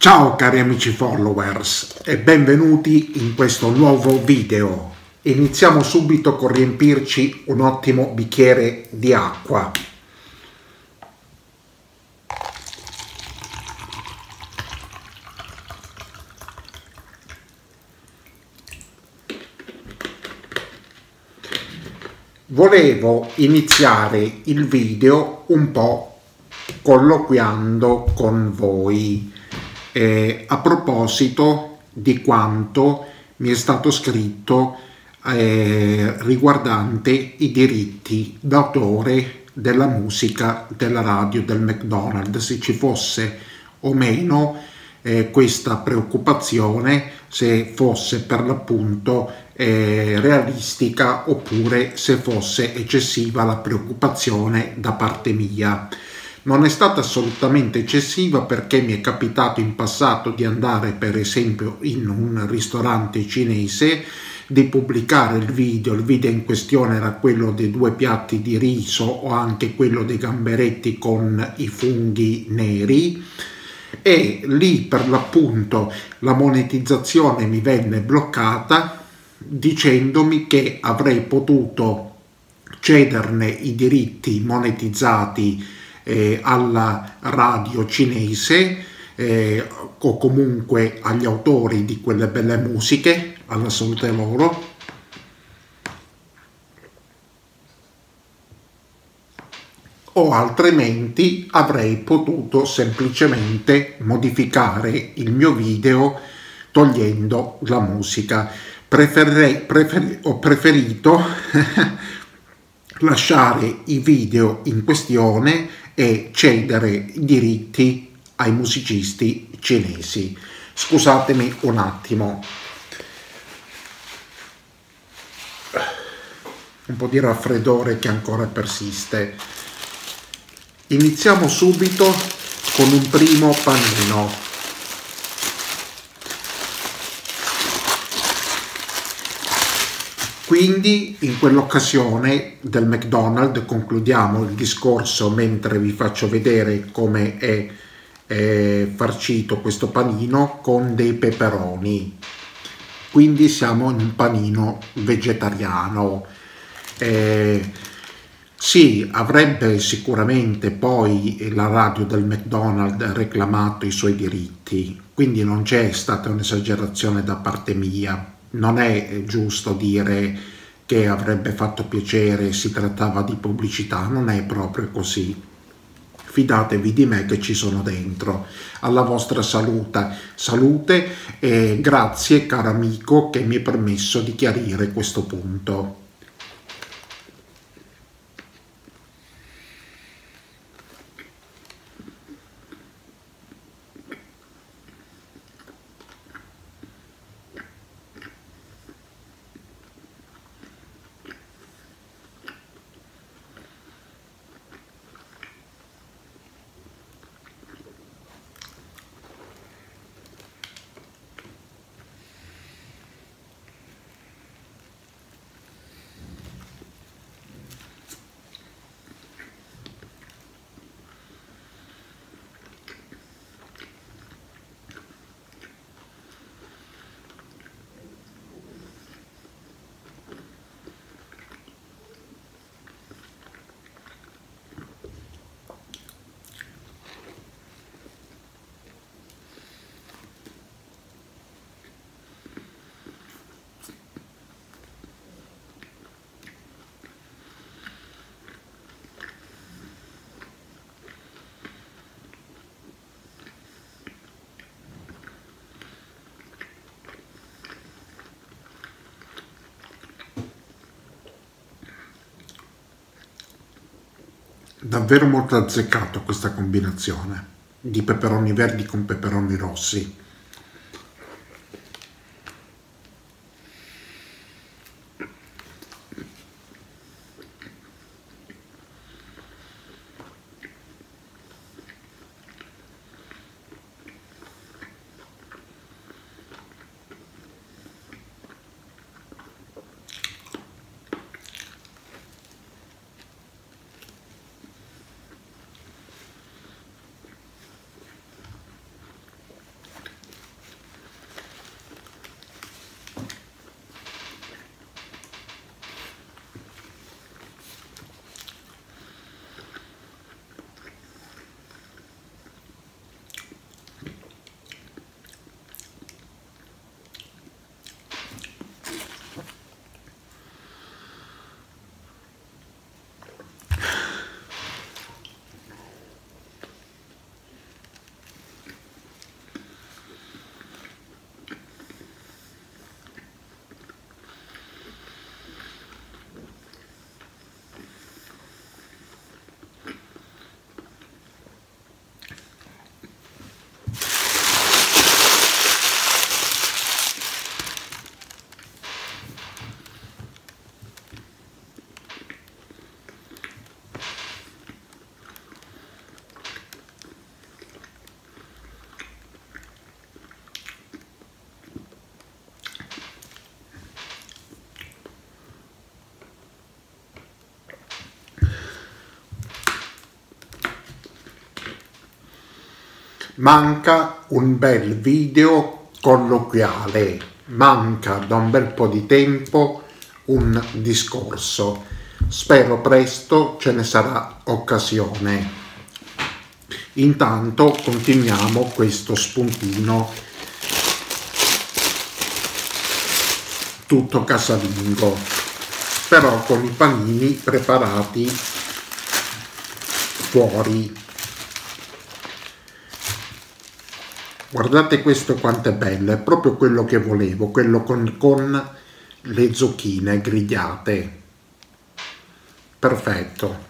Ciao cari amici followers e benvenuti in questo nuovo video. Iniziamo subito con riempirci un ottimo bicchiere di acqua. Volevo iniziare il video un po' colloquiando con voi eh, a proposito di quanto mi è stato scritto eh, riguardante i diritti d'autore della musica della radio del McDonald's, se ci fosse o meno eh, questa preoccupazione, se fosse per l'appunto eh, realistica oppure se fosse eccessiva la preoccupazione da parte mia non è stata assolutamente eccessiva perché mi è capitato in passato di andare per esempio in un ristorante cinese di pubblicare il video, il video in questione era quello dei due piatti di riso o anche quello dei gamberetti con i funghi neri. E lì per l'appunto la monetizzazione mi venne bloccata dicendomi che avrei potuto cederne i diritti monetizzati eh, alla radio cinese eh, o comunque agli autori di quelle belle musiche, alla salute loro. O altrimenti avrei potuto semplicemente modificare il mio video togliendo la musica. Preferirei, preferi, ho preferito lasciare i video in questione e cedere i diritti ai musicisti cinesi. Scusatemi un attimo. Un po' di raffreddore che ancora persiste. Iniziamo subito con un primo panino. Quindi in quell'occasione del McDonald's concludiamo il discorso mentre vi faccio vedere come è, è farcito questo panino con dei peperoni. Quindi siamo in un panino vegetariano. Eh, sì, avrebbe sicuramente poi la radio del McDonald's reclamato i suoi diritti, quindi non c'è stata un'esagerazione da parte mia non è giusto dire che avrebbe fatto piacere, si trattava di pubblicità, non è proprio così. Fidatevi di me che ci sono dentro. Alla vostra salute, salute e grazie caro amico che mi hai permesso di chiarire questo punto. Davvero molto azzeccato questa combinazione di peperoni verdi con peperoni rossi manca un bel video colloquiale, manca da un bel po' di tempo un discorso. Spero presto ce ne sarà occasione. Intanto continuiamo questo spuntino tutto casalingo, però con i panini preparati fuori guardate questo quanto è bello è proprio quello che volevo quello con, con le zucchine grigliate. Perfetto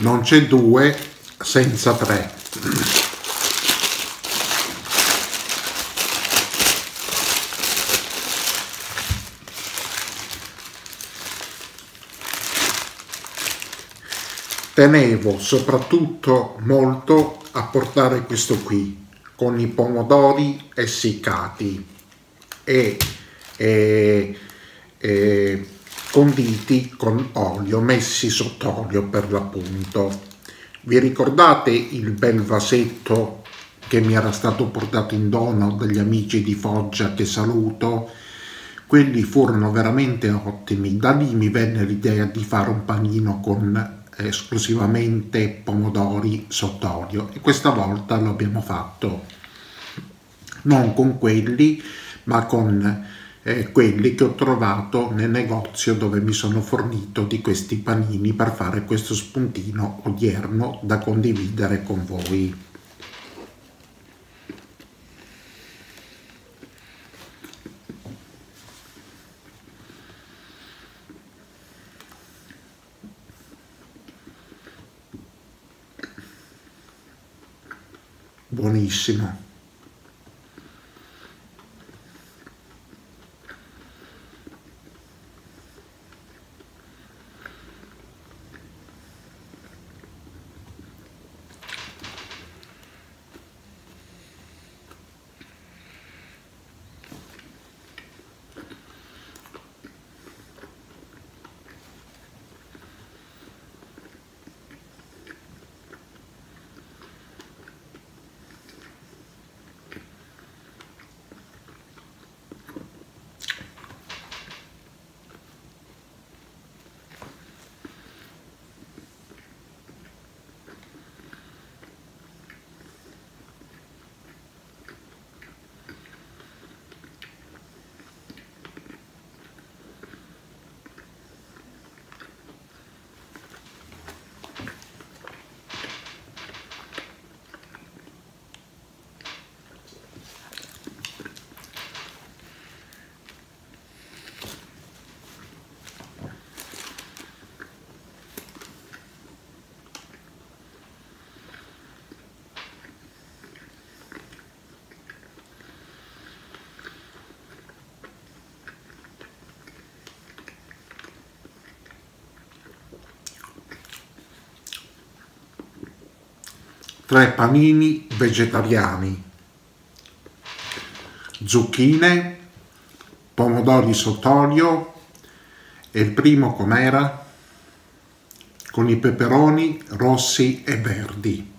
non c'è due senza tre. Tenevo soprattutto molto a portare questo qui con i pomodori essiccati e, e, e conditi con olio, messi sott'olio per l'appunto. Vi ricordate il bel vasetto che mi era stato portato in dono dagli amici di Foggia che saluto? Quelli furono veramente ottimi, da lì mi venne l'idea di fare un panino con esclusivamente pomodori sott'olio e questa volta lo abbiamo fatto non con quelli ma con eh, quelli che ho trovato nel negozio dove mi sono fornito di questi panini per fare questo spuntino odierno da condividere con voi. buonissimo tre panini vegetariani, zucchine, pomodori sott'olio e il primo com'era? Con i peperoni rossi e verdi.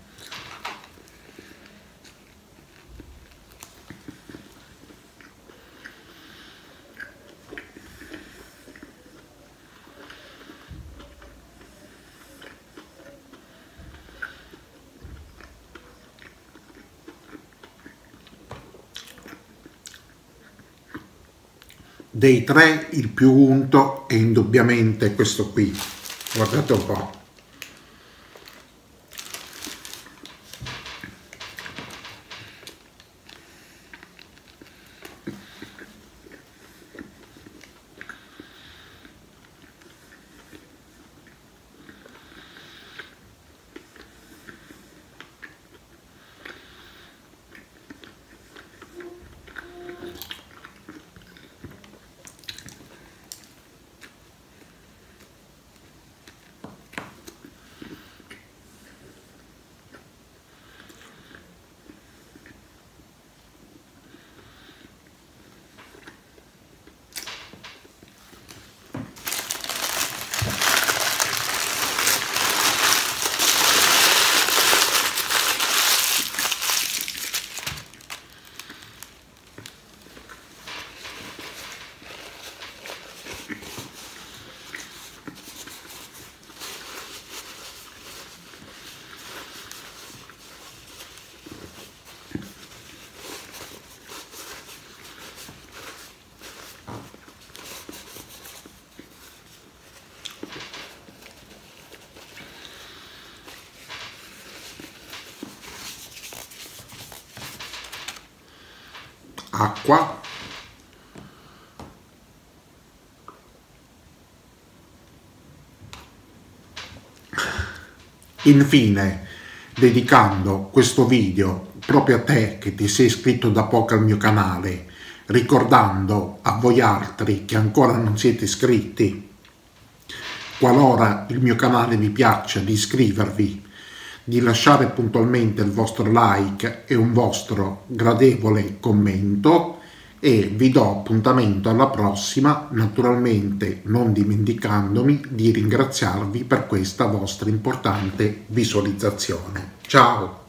Dei tre il più unto è indubbiamente questo qui. Guardate un po'. Acqua. Infine dedicando questo video proprio a te che ti sei iscritto da poco al mio canale ricordando a voi altri che ancora non siete iscritti qualora il mio canale vi piaccia di iscrivervi di lasciare puntualmente il vostro like e un vostro gradevole commento e vi do appuntamento alla prossima, naturalmente non dimenticandomi di ringraziarvi per questa vostra importante visualizzazione. Ciao!